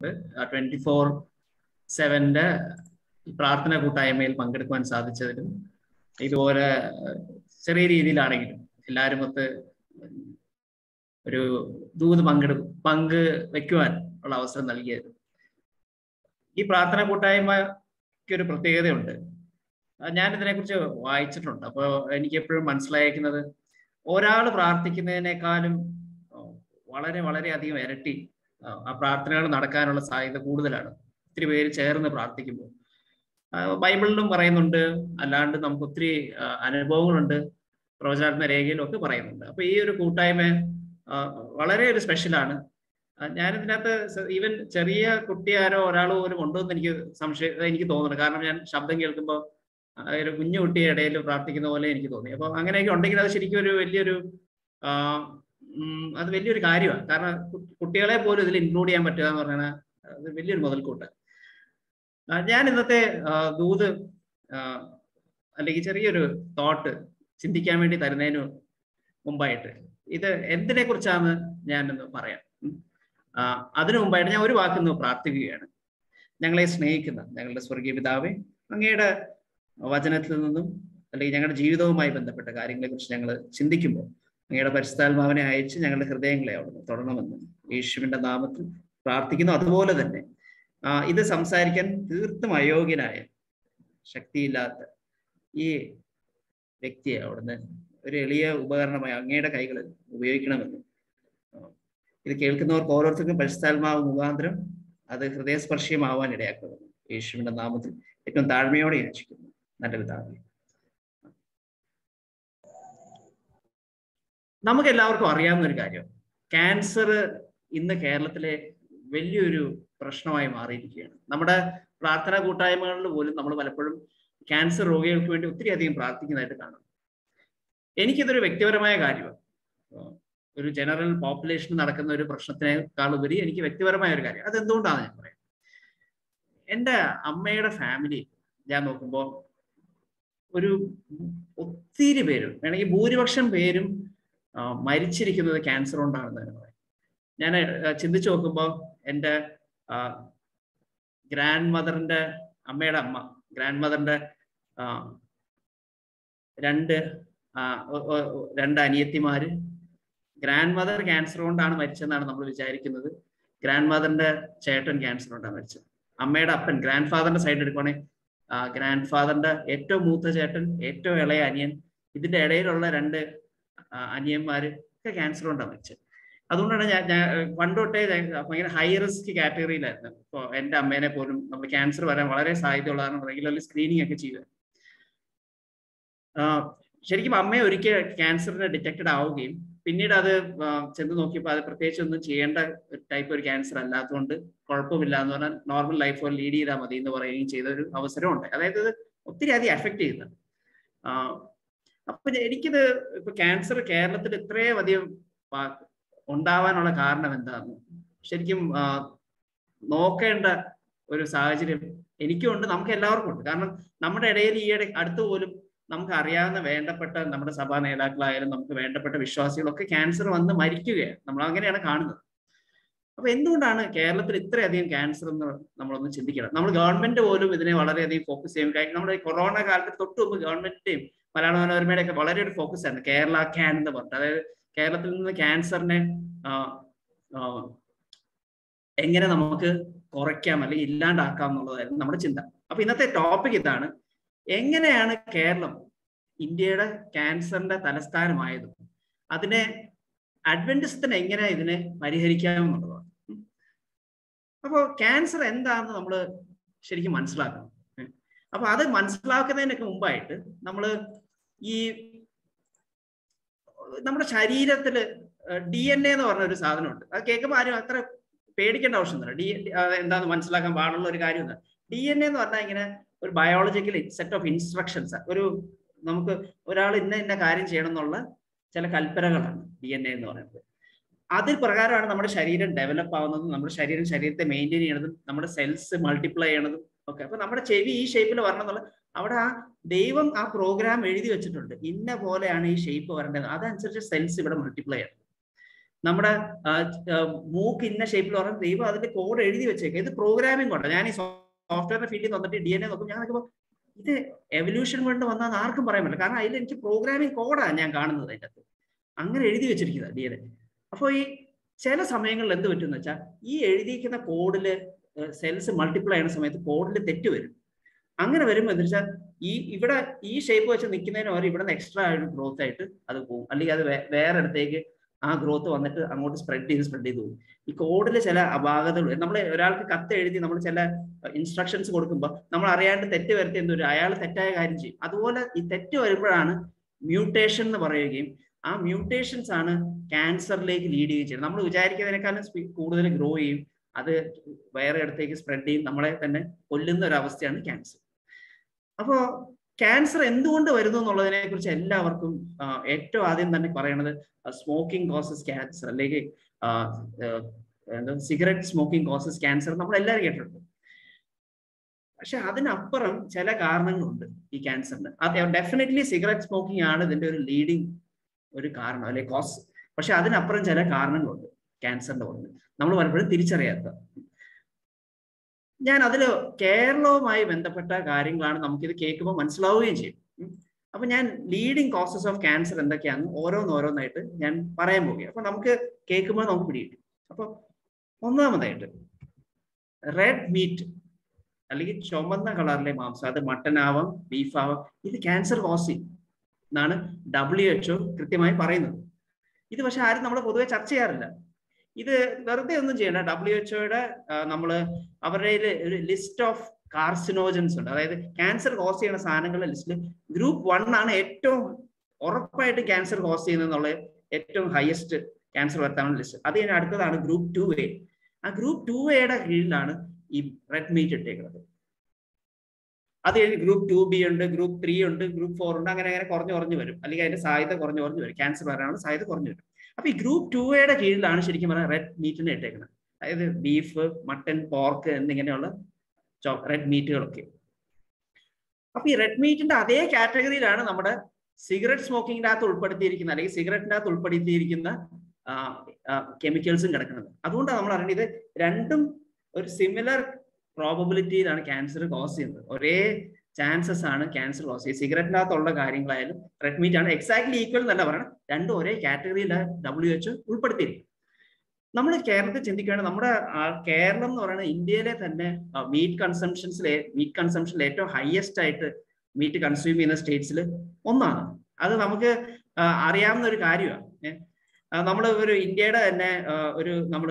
Twenty four സെവന്റെ പ്രാർത്ഥന കൂട്ടായ്മയിൽ പങ്കെടുക്കുവാൻ സാധിച്ചതിലും ഇതുപോലെ ചെറിയ രീതിയിലാണെങ്കിലും എല്ലാവരും ഒത്ത് ഒരു ദൂത് പങ്കെടു പങ്ക് വെക്കുവാൻ ഉള്ള അവസരം നൽകിയത് ഈ പ്രാർത്ഥന കൂട്ടായ്മയ്ക്ക് ഒരു പ്രത്യേകതയുണ്ട്. ഞാൻ ഇതിനെക്കുറിച്ച് വായിച്ചിട്ടുണ്ട്. അപ്പോൾ എനിക്ക് എപ്പോഴും മനസ്സിലായിരിക്കുന്നത് ഒരാൾ പ്രാർത്ഥിക്കുന്നതിനേക്കാളും വളരെ വളരെ അധികം ഇരട്ടി ആ പ്രാർത്ഥനകൾ നടക്കാനുള്ള സാധ്യത കൂടുതലാണ്. ഒത്തിരി പേര് ചേർന്ന് പ്രാർത്ഥിക്കുമ്പോൾ. ബൈബിളിലും പറയുന്നുണ്ട്. അല്ലാണ്ട് നമുക്ക് ഒത്തിരി അനുഭവങ്ങളുണ്ട്. പ്രവചനാത്മ രേഖയിലും ഒക്കെ പറയുന്നുണ്ട്. അപ്പൊ ഈ ഒരു കൂട്ടായ്മ വളരെ ഒരു സ്പെഷ്യലാണ്. ഞാനിതിനകത്ത് ഈവൻ ചെറിയ കുട്ടിയാരോ ഒരാളോ പോലും ഉണ്ടോ എന്ന് എനിക്ക് സംശയം എനിക്ക് തോന്നുന്നു കാരണം ഞാൻ ശബ്ദം കേൾക്കുമ്പോൾ ഒരു കുഞ്ഞു കുട്ടിയുടെ ഇടയിൽ പ്രാർത്ഥിക്കുന്ന പോലെ എനിക്ക് തോന്നി. അപ്പൊ അങ്ങനെയൊക്കെ ഉണ്ടെങ്കിൽ അത് ശരിക്കും ഒരു വലിയൊരു അത് വലിയൊരു കാര്യമാണ്. കാരണം കുട്ടികളെ പോലും ഇതിൽ ഇൻക്ലൂഡ് ചെയ്യാൻ പറ്റുക എന്ന് പറയുന്നത് അത് വലിയൊരു മുതൽക്കൂട്ട്. ഞാൻ ഇന്നത്തെ ദൂത് അല്ലെങ്കിൽ ചെറിയൊരു തോട്ട് ചിന്തിക്കാൻ വേണ്ടി തരുന്നതിന് മുമ്പായിട്ട് ഇത് എന്തിനെ കുറിച്ചാണ് ഞാനൊന്ന് പറയാം അതിനു മുമ്പായിട്ട് ഞാൻ ഒരു വാക്കിന്ന് പ്രാർത്ഥിക്കുകയാണ്. ഞങ്ങളെ സ്നേഹിക്കുന്ന ഞങ്ങളുടെ സ്വർഗീയ പിതാവെ അങ്ങയുടെ വചനത്തിൽ നിന്നും അല്ലെങ്കിൽ ഞങ്ങളുടെ ജീവിതവുമായി ബന്ധപ്പെട്ട കാര്യങ്ങളെ കുറിച്ച് ഞങ്ങൾ ചിന്തിക്കുമ്പോൾ അങ്ങയുടെ പരിശുദ്ധാത്മാവിനെ അയച്ച് ഞങ്ങളുടെ ഹൃദയങ്ങളെ അവിടുന്ന് തുടരണമെന്ന് യേശുവിന്റെ നാമത്തിൽ പ്രാർത്ഥിക്കുന്നു. അതുപോലെ തന്നെ ആ ഇത് സംസാരിക്കാൻ തീർത്തും അയോഗ്യനായ ശക്തിയില്ലാത്ത ഈ വ്യക്തിയെ അവിടുന്ന് ഒരു എളിയ ഉപകരണമായി അങ്ങയുടെ കൈകൾ ഉപയോഗിക്കണമെന്ന്. ഇത് കേൾക്കുന്നവർക്ക് ഓരോരുത്തർക്കും പരിശുദ്ധാത്മാവ് മുഖാന്തരം അത് ഹൃദയസ്പർശിയമാവാൻ ഇടയാക്കുന്നു യേശുവിന്റെ നാമത്തിൽ ഏറ്റവും താഴ്മയോടെ യാചിക്കുന്നു നല്ല പിതാവേ നമുക്ക് എല്ലാവർക്കും അറിയാവുന്ന ഒരു കാര്യം. ക്യാൻസർ ഇന്ന് കേരളത്തിലെ വലിയൊരു പ്രശ്നമായി മാറിയിരിക്കുകയാണ്. നമ്മുടെ പ്രാർത്ഥനാ കൂട്ടായ്മകളിൽ പോലും നമ്മൾ പലപ്പോഴും ക്യാൻസർ രോഗികൾക്ക് വേണ്ടി ഒത്തിരി അധികം പ്രാർത്ഥിക്കുന്നതായിട്ട് കാണാം. എനിക്കിതൊരു വ്യക്തിപരമായ കാര്യമാണ് ഒരു ജനറൽ പോപ്പുലേഷൻ നടക്കുന്ന ഒരു പ്രശ്നത്തിനേക്കാൾ ഉപരി എനിക്ക് വ്യക്തിപരമായ ഒരു കാര്യം. അതെന്തുകൊണ്ടാണ് ഞാൻ പറയാം എന്റെ അമ്മയുടെ ഫാമിലി ഞാൻ നോക്കുമ്പോൾ ഒരു ഒത്തിരി പേരും വേണമെങ്കിൽ ഭൂരിപക്ഷം പേരും മരിച്ചിരിക്കുന്നത് ക്യാൻസർ കൊണ്ടാണെന്ന് തന്നെ പറയാം ഞാൻ ചിന്തിച്ചു നോക്കുമ്പോൾ എന്റെ ഗ്രാൻഡ് മദറിന്റെ അമ്മയുടെ അമ്മ ഗ്രാൻഡ് മദറിന്റെ രണ്ട് രണ്ട് അനിയത്തിമാര് ഗ്രാൻഡ് മദർ ക്യാൻസർ കൊണ്ടാണ് മരിച്ചതെന്നാണ് നമ്മൾ വിചാരിക്കുന്നത്. ഗ്രാൻഡ് മദറിന്റെ ചേട്ടൻ ക്യാൻസർ കൊണ്ടാണ് മരിച്ചത്. അമ്മയുടെ അപ്പൻ ഗ്രാൻഡ് ഫാദറിന്റെ സൈഡ് എടുക്കുവാണെങ്കിൽ ഗ്രാൻഡ് ഫാദറിന്റെ ഏറ്റവും മൂത്ത ചേട്ടൻ ഏറ്റവും ഇളയ അനിയൻ ഇതിന്റെ ഇടയിലുള്ള രണ്ട് അനിയന്മാര് ഒക്കെ ക്യാൻസർ കൊണ്ടാണ് മരിച്ചത് അതുകൊണ്ടാണ് ഞാൻ ഞാൻ പണ്ടൊട്ടേ ഭയങ്കര ഹൈ റിസ്ക് കാറ്റഗറിയിലായിരുന്നു ഇപ്പോൾ എന്റെ അമ്മേനെ പോലും നമ്മൾ ക്യാൻസർ വരാൻ വളരെ സാധ്യതയുള്ളതാണ് റെഗുലർലി സ്ക്രീനിങ് ഒക്കെ ചെയ്യുക. ശരിക്കും അമ്മയെ ഒരിക്കൽ ക്യാൻസറിന് ഡിറ്റക്റ്റഡ് ആവുകയും പിന്നീട് അത് ചെന്ന് നോക്കിയപ്പോൾ അത് പ്രത്യേകിച്ച് ഒന്നും ചെയ്യേണ്ട ടൈപ്പ് ഒരു ക്യാൻസർ അല്ലാത്തതുകൊണ്ട് കുഴപ്പമില്ല എന്ന് പറഞ്ഞാൽ നോർമൽ ലൈഫ് ലീഡ് ചെയ്താൽ മതി എന്ന് പറയുകയും ചെയ്ത ഒരു അവസരമുണ്ട്. അതായത് ഒത്തിരി അധികം എഫക്ട് ചെയ്യുന്നുണ്ട്. അപ്പൊ എനിക്കിത് ഇപ്പൊ ക്യാൻസർ കേരളത്തിൽ ഇത്രയും അധികം ഉണ്ടാവാനുള്ള കാരണം എന്താന്ന്? ശരിക്കും നോക്കേണ്ട ഒരു സാഹചര്യം എനിക്കും ഉണ്ട് നമുക്ക് എല്ലാവർക്കും ഉണ്ട്. കാരണം നമ്മുടെ ഇടയിൽ ഈയിടെ അടുത്ത് പോലും നമുക്ക് അറിയാവുന്ന വേണ്ടപ്പെട്ട നമ്മുടെ സഭാ നേതാക്കളായാലും നമുക്ക് വേണ്ടപ്പെട്ട വിശ്വാസികളൊക്കെ ക്യാൻസർ വന്ന് മരിക്കുകയാണ്. നമ്മൾ അങ്ങനെയാണ് കാണുന്നത്. അപ്പൊ എന്തുകൊണ്ടാണ് കേരളത്തിൽ ഇത്രയധികം ക്യാൻസർ എന്ന് നമ്മളൊന്ന് ചിന്തിക്കണം? നമ്മൾ ഗവൺമെന്റ് പോലും ഇതിനെ വളരെയധികം ഫോക്കസ് ചെയ്യും കാര്യം നമ്മുടെ കൊറോണ കാലത്ത് തൊട്ട് മുമ്പ് ഗവൺമെന്റിന്റെയും മലയാള മനോരമയുടെ ഒക്കെ വളരെ ഒരു ഫോക്കസ് ആയിരുന്നു. കേരള ക്യാൻ എന്ന് പറഞ്ഞിട്ട്. അതായത് കേരളത്തിൽ നിന്ന് ക്യാൻസറിനെ എങ്ങനെ നമുക്ക് കുറയ്ക്കാം അല്ലെങ്കിൽ ഇല്ലാണ്ടാക്കാം എന്നുള്ളതായിരുന്നു നമ്മുടെ ചിന്ത. അപ്പൊ ഇന്നത്തെ ടോപ്പിക് ഇതാണ്. എങ്ങനെയാണ് കേരളം ഇന്ത്യയുടെ ക്യാൻസറിന്റെ തലസ്ഥാനമായതും അതിനെ അഡ്വന്റിസത്തിന് എങ്ങനെ ഇതിനെ പരിഹരിക്കാമെന്നുള്ളതാണ് അപ്പോൾ ക്യാൻസർ എന്താണെന്ന് നമ്മൾ ശരിക്കും മനസ്സിലാക്കണം. അപ്പൊ അത് മനസ്സിലാക്കുന്നതിനൊക്കെ മുമ്പായിട്ട് നമ്മൾ ഈ നമ്മുടെ ശരീരത്തിൽ ഡി എൻ എ എന്ന് പറഞ്ഞ ഒരു സാധനമുണ്ട്. അത് കേൾക്കുമ്പോൾ ആരും അത്ര പേടിക്കേണ്ട ആവശ്യമൊന്നുമില്ല. ഡി എന്താന്ന് മനസ്സിലാക്കാൻ പാടുള്ള ഒരു കാര്യമൊന്നും ഡി എൻ എ എന്ന് പറഞ്ഞാൽ ഇങ്ങനെ ഒരു ബയോളജിക്കൽ സെറ്റ് ഓഫ് ഇൻസ്ട്രക്ഷൻസ് ഒരു നമുക്ക് ഒരാൾ ഇന്ന ഇന്ന കാര്യം ചെയ്യണം എന്നുള്ള ചില കൽപ്പനകളാണ് ഡി എൻ എ എന്ന് പറയുന്നത്. അതിൽ പ്രകാരമാണ് നമ്മുടെ ശരീരം ഡെവലപ്പ് ആവുന്നതും നമ്മുടെ ശരീരം ശരീരത്തെ മെയിന്റെയിൻ ചെയ്യണതും നമ്മുടെ സെൽസ് മൾട്ടിപ്ലൈ ചെയ്യണതും ഒക്കെ. അപ്പൊ നമ്മുടെ ചെവി ഈ ഷേപ്പിൽ വരണം എന്നുള്ള അവിടെ ആ ദൈവം ആ പ്രോഗ്രാം എഴുതി വെച്ചിട്ടുണ്ട്. ഇന്ന പോലെയാണ് ഈ ഷേപ്പ് വരേണ്ടത്. അതനുസരിച്ച് സെൽസ് ഇവിടെ മൾട്ടിപ്ലൈ ആണ് നമ്മുടെ മൂക്ക് ഇന്ന ഷേപ്പിൽ പറഞ്ഞാൽ ദൈവം അതിന്റെ കോഡ് എഴുതി വെച്ചേക്കാം. ഇത് പ്രോഗ്രാമിംഗ് കൊണ്ടാണ് ഞാൻ ഈ സോഫ്റ്റ്വെയറിന്റെ ഫീൽഡിൽ വന്നിട്ട് ഡി എൻ എ നോക്കും ഞാൻ നോക്കുമ്പോൾ ഇത് എവല്യൂഷൻ കൊണ്ട് വന്നാൽ ആർക്കും പറയാൻ പറ്റില്ല. കാരണം അതിൽ എനിക്ക് പ്രോഗ്രാമിംഗ് കോഡാണ് ഞാൻ കാണുന്നത് അതിന്റെ അകത്ത്. അങ്ങനെ എഴുതി വെച്ചിരിക്കുന്നത് ഡി എൻ എ അപ്പോൾ ഈ ചില സമയങ്ങളിൽ എന്ത് പറ്റുമെന്ന് വെച്ചാൽ ഈ എഴുതിയിരിക്കുന്ന കോഡിൽ സെൽസ് മൾട്ടിപ്ലൈ ചെയ്യുന്ന സമയത്ത് കോഡിൽ തെറ്റ് വരും. അങ്ങനെ വരുമ്പോൾ എന്താ വെച്ചാൽ ഈ ഇവിടെ ഈ ഷേപ്പ് വെച്ച് നിൽക്കുന്നതിന് പകരം ഇവിടെ നിന്ന് എക്സ്ട്രാ ആയിട്ട് ഗ്രോത്ത് ആയിട്ട് അത് പോകും. അല്ലെങ്കിൽ അത് വേറെ ഇടത്തേക്ക് ആ ഗ്രോത്ത് വന്നിട്ട് അങ്ങോട്ട് സ്പ്രെഡ് ചെയ്ത് സ്പ്രെഡ് ചെയ്ത് പോകും. ഈ കോഡിൽ ചില അപാകതകൾ നമ്മൾ ഒരാൾക്ക് കത്ത് എഴുതി നമ്മൾ ചില ഇൻസ്ട്രക്ഷൻസ് കൊടുക്കുമ്പോൾ നമ്മൾ അറിയാണ്ട് തെറ്റ് വരുത്തി എന്തൊരു അയാൾ തെറ്റായ കാര്യം ചെയ്യും. അതുപോലെ ഈ തെറ്റ് വരുമ്പോഴാണ് മ്യൂട്ടേഷൻ എന്ന് പറയുകയും ആ മ്യൂട്ടേഷൻസ് ആണ് ക്യാൻസറിലേക്ക് ലീഡ് ചെയ്യുകയും ചെയ്യുന്നത്. നമ്മൾ വിചാരിക്കുന്നതിനേക്കാളും കൂടുതൽ ഗ്രോ ചെയ്യും. അത് വേറെ ഇടത്തേക്ക് സ്പ്രെഡ് ചെയ്യും. നമ്മളെ തന്നെ കൊല്ലുന്ന ഒരു അവസ്ഥയാണ് ക്യാൻസർ അപ്പോ ക്യാൻസർ എന്തുകൊണ്ട് വരുന്നു എന്നുള്ളതിനെ കുറിച്ച് എല്ലാവർക്കും ഏറ്റവും ആദ്യം തന്നെ പറയണത് സ്മോക്കിംഗ് കോസസ് ക്യാൻസർ അല്ലെങ്കിൽ സിഗരറ്റ് സ്മോക്കിംഗ് കോസസ് ക്യാൻസർ നമ്മൾ എല്ലാവരും കേട്ടിട്ടുണ്ട്. പക്ഷെ അതിനപ്പുറം ചില കാരണങ്ങളുണ്ട് ഈ ക്യാൻസറിന് ഡെഫിനറ്റ്ലി സിഗരറ്റ് സ്മോക്കിംഗ് ആണ് ഇതിന്റെ ഒരു ലീഡിങ് ഒരു കാരണം അല്ലെ കോസ് പക്ഷെ അതിനപ്പുറം ചില കാരണങ്ങളുണ്ട് ക്യാൻസറിന്റെ പുറത്ത് നമ്മൾ പലപ്പോഴും തിരിച്ചറിയാത്ത ഞാൻ അതിൽ കേരളവുമായി ബന്ധപ്പെട്ട കാര്യങ്ങളാണ് നമുക്കിത് കേൾക്കുമ്പോൾ മനസ്സിലാവുകയും ചെയ്യും. അപ്പൊ ഞാൻ ലീഡിങ് കോസസ് ഓഫ് ക്യാൻസർ എന്തൊക്കെയാണ് ഓരോന്നോരോന്നായിട്ട് ഞാൻ പറയാൻ പോകുകയാണ് അപ്പൊ നമുക്ക് കേൾക്കുമ്പോൾ നമുക്ക് പിടികിട്ടും. അപ്പൊ ഒന്നാമതായിട്ട് റെഡ് മീറ്റ് അല്ലെങ്കിൽ ചുമന്ന കളറിലെ മാംസം അത് മട്ടൻ ആവാം ബീഫ് ആവാം ഇത് ക്യാൻസർ കോസ് എന്നാണ് ഡബ്ല്യു എച്ച്ഒ കൃത്യമായി പറയുന്നത്. ഇത് പക്ഷെ ആരും നമ്മൾ പൊതുവെ ചർച്ച ചെയ്യാറില്ല. ഇത് വെറുതെ ഒന്നും ചെയ്യണ്ട. ഡബ്ല്യു എച്ച്ഒയുടെ നമ്മൾ അവരുടെ ഒരു ലിസ്റ്റ് ഓഫ് കാർസിനോജൻസ് ഉണ്ട്. അതായത് ക്യാൻസർ കോസ് ചെയ്യുന്ന സാധനങ്ങളുടെ ലിസ്റ്റിൽ ഗ്രൂപ്പ് വൺ ആണ് ഏറ്റവും ഉറപ്പായിട്ട് ക്യാൻസർ കോസ് ചെയ്യുന്നതെന്നുള്ള ഏറ്റവും ഹയസ്റ്റ് ക്യാൻസർ വരുത്താനുള്ള ലിസ്റ്റ് അത് കഴിഞ്ഞ് അടുത്തതാണ് ഗ്രൂപ്പ് ടു എ ആ ഗ്രൂപ്പ് ടു എയുടെ കീഴിലാണ് ഈ റെഡ് മീറ്റ് ഇട്ടേക്കുന്നത്. അത് കഴിഞ്ഞ് ഗ്രൂപ്പ് ടു ബി ഉണ്ട് ഗ്രൂപ്പ് ത്രീ ഉണ്ട് ഗ്രൂപ്പ് ഫോർ ഉണ്ട് അങ്ങനെ അങ്ങനെ കുറഞ്ഞു കുറഞ്ഞു വരും. അല്ലെങ്കിൽ അതിന്റെ സാധ്യത കുറഞ്ഞു കുറഞ്ഞു വരും. ക്യാൻസർ വരാനുള്ള സാധ്യത കുറഞ്ഞു വരും. അപ്പൊ ഈ ഗ്രൂപ്പ് ടു എയുടെ കീഴിലാണ് ശരിക്കും പറഞ്ഞാൽ റെഡ് മീറ്റിനെ ഇട്ടേക്കുന്നത്. അതായത് ബീഫ് മട്ടൻ പോർക്ക് എന്നിങ്ങനെയുള്ള റെഡ് മീറ്റുകളൊക്കെ അപ്പൊ ഈ റെഡ് മീറ്റിന്റെ അതേ കാറ്റഗറിയിലാണ് നമ്മുടെ സിഗരറ്റ് സ്മോക്കിങ്ങിന്റെ അകത്ത് ഉൾപ്പെടുത്തിയിരിക്കുന്ന അല്ലെങ്കിൽ സിഗരറ്റിന്റെ അകത്ത് ഉൾപ്പെടുത്തിയിരിക്കുന്ന കെമിക്കൽസും കിടക്കുന്നത്. അതുകൊണ്ടാണ് നമ്മൾ അറിയേണ്ടത് രണ്ടും ഒരു സിമിലർ പ്രോബബിലിറ്റിയിലാണ് ക്യാൻസർ കോസ് ചെയ്യുന്നത്. ഒരേ ചാൻസസ് ആണ് ക്യാൻസർ കോസ് ചെയ്യുന്നത്. സിഗരറ്റിനകത്തുള്ള കാര്യങ്ങളായാലും റെഡ് മീറ്റ് ആണ് എക്സാക്ട്ലി ഈക്വൽ എന്നല്ല പറയണം രണ്ടും ഒരേ കാറ്റഗറിയിൽ ഡബ്ല്യു എച്ച് ഉൾപ്പെടുത്തിയിരിക്കും നമ്മൾ കേരളത്തിൽ ചിന്തിക്കുകയാണെങ്കിൽ നമ്മുടെ കേരളം എന്ന് പറയുന്നത് ഇന്ത്യയിലെ തന്നെ മീറ്റ് കൺസംഷൻസിലെ മീറ്റ് കൺസംഷനിൽ ഏറ്റവും ഹയസ്റ്റ് ആയിട്ട് മീറ്റ് കൺസ്യൂം ചെയ്യുന്ന സ്റ്റേറ്റ്സിൽ ഒന്നാണ്. അത് നമുക്ക് അറിയാവുന്ന ഒരു കാര്യമാണ്. നമ്മൾ ഒരു ഇന്ത്യയുടെ തന്നെ ഒരു നമ്മൾ